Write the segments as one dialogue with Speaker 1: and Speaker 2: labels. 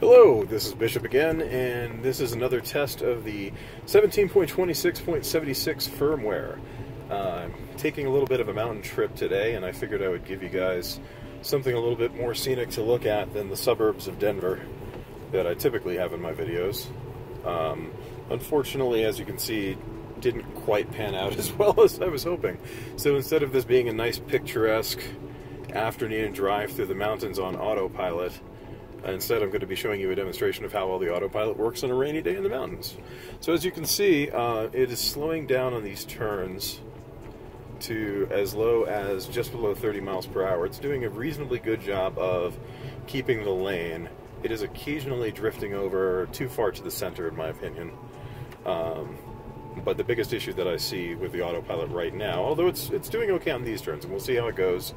Speaker 1: Hello, this is Bishop again, and this is another test of the 17.26.76 firmware. Uh, I'm taking a little bit of a mountain trip today, and I figured I would give you guys something a little bit more scenic to look at than the suburbs of Denver that I typically have in my videos. Um, unfortunately, as you can see, didn't quite pan out as well as I was hoping. So instead of this being a nice picturesque afternoon drive through the mountains on autopilot, Instead, I'm going to be showing you a demonstration of how well the autopilot works on a rainy day in the mountains. So as you can see, uh, it is slowing down on these turns to as low as just below 30 miles per hour. It's doing a reasonably good job of keeping the lane. It is occasionally drifting over too far to the center, in my opinion. Um, but the biggest issue that I see with the autopilot right now, although it's it's doing okay on these turns, and we'll see how it goes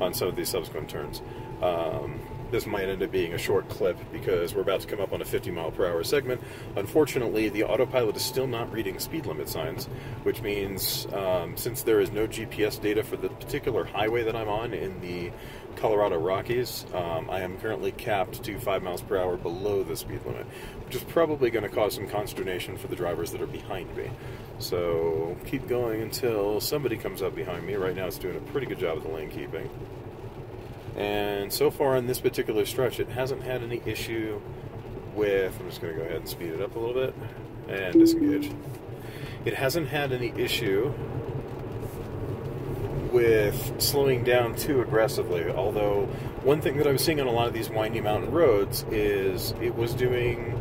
Speaker 1: on some of these subsequent turns. Um, this might end up being a short clip because we're about to come up on a 50 mile per hour segment. Unfortunately, the autopilot is still not reading speed limit signs, which means um, since there is no GPS data for the particular highway that I'm on in the Colorado Rockies, um, I am currently capped to 5 miles per hour below the speed limit, which is probably going to cause some consternation for the drivers that are behind me. So keep going until somebody comes up behind me. Right now, it's doing a pretty good job of the lane keeping. And so far on this particular stretch, it hasn't had any issue with. I'm just going to go ahead and speed it up a little bit and disengage. It hasn't had any issue with slowing down too aggressively. Although, one thing that I was seeing on a lot of these windy mountain roads is it was doing.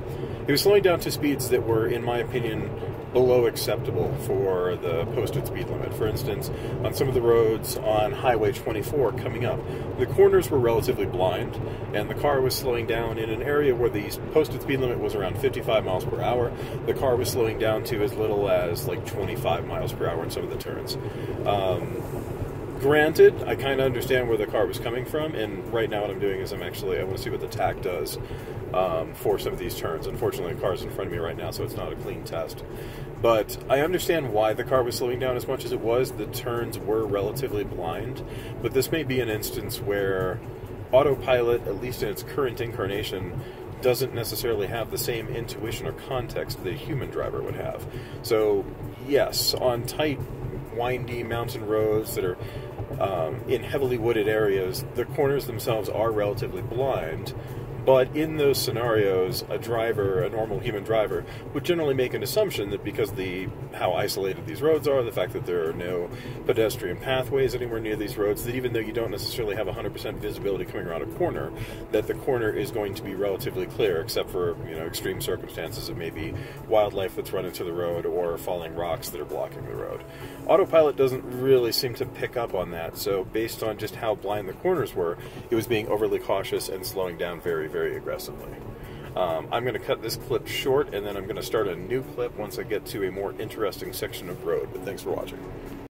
Speaker 1: It was slowing down to speeds that were, in my opinion, below acceptable for the posted speed limit. For instance, on some of the roads on Highway 24 coming up, the corners were relatively blind, and the car was slowing down in an area where the posted speed limit was around 55 miles per hour. The car was slowing down to as little as like 25 miles per hour in some of the turns. Um, granted, I kind of understand where the car was coming from, and right now what I'm doing is I'm actually I want to see what the TACC does um, for some of these turns. Unfortunately, the car's in front of me right now, so it's not a clean test. But I understand why the car was slowing down as much as it was. The turns were relatively blind, but this may be an instance where autopilot, at least in its current incarnation, doesn't necessarily have the same intuition or context that a human driver would have. So, yes, on tight, windy mountain roads that are um, in heavily wooded areas, the corners themselves are relatively blind, but in those scenarios, a driver, a normal human driver, would generally make an assumption that because the how isolated these roads are, the fact that there are no pedestrian pathways anywhere near these roads, that even though you don't necessarily have 100% visibility coming around a corner, that the corner is going to be relatively clear, except for you know extreme circumstances of maybe wildlife that's run into the road or falling rocks that are blocking the road. Autopilot doesn't really seem to pick up on that, so based on just how blind the corners were, it was being overly cautious and slowing down very, very, very aggressively. Um, I'm going to cut this clip short and then I'm going to start a new clip once I get to a more interesting section of road. But thanks for watching.